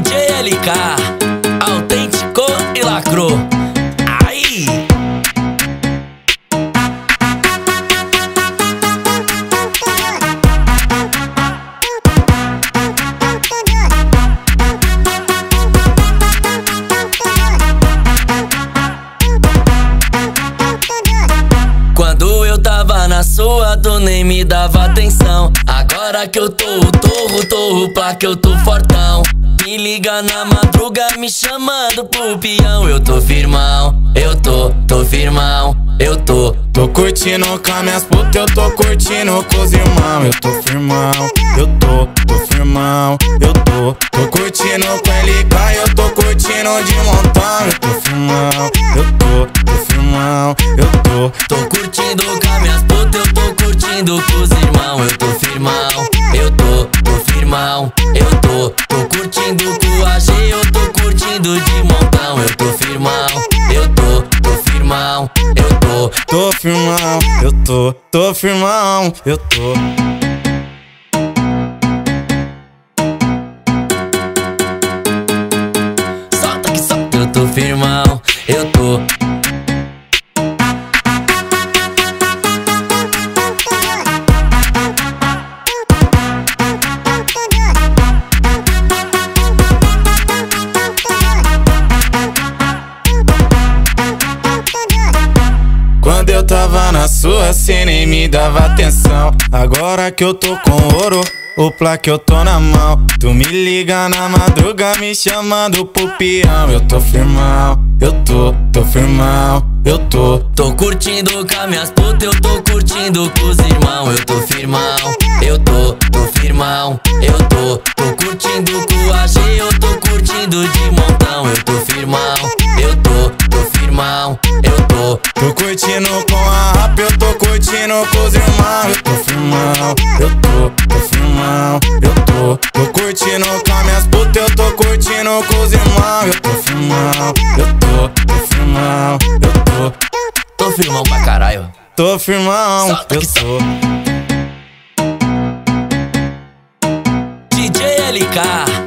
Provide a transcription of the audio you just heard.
DJ LK, autêntico e lacrou. Aí! Quando eu tava na sua, tu nem me dava atenção. Agora que eu tô torro, torro, que eu tô fortão. Me liga na madruga, me chamando pro peão. Eu tô firmão, eu tô, tô firmão, eu tô. Tô curtindo com as minhas putas, eu tô curtindo com os irmãos. Eu tô firmão, eu tô, tô firmão, eu tô. Tô curtindo com LK, eu tô curtindo de montão. Eu tô firmão, eu tô, tô firmão, eu tô. Tô curtindo com as minhas putas, eu tô curtindo com os irmãos. Eu tô firmão, curtindo de montão. Eu tô firmão, eu tô, tô firmão, eu tô. Tô firmão, eu tô, tô firmão, eu tô. Solta que solta, eu tô firmão, eu tô. Tava na sua, cê nem me dava atenção. Agora que eu tô com ouro, o plaque eu tô na mão. Tu me liga na madruga, me chamando pro peão. Eu tô firmão, eu tô, tô firmão, eu tô. Tô curtindo com as minhas putas, eu tô curtindo com os irmãos. Eu tô firmão, eu tô, tô firmão, eu tô. Tô curtindo com a G, eu tô curtindo de montão. Eu tô firmão, tô firmão, eu tô. Tô curtindo com a rap, eu tô curtindo com os irmãos. Eu tô firmão, eu tô, tô firmão, eu tô. Tô curtindo com as minhas putas, eu tô curtindo com os irmãos. Eu tô firmão, eu tô, tô firmão, eu tô. Tô firmão pra caralho. Tô firmão, Solta eu tô. DJ LK,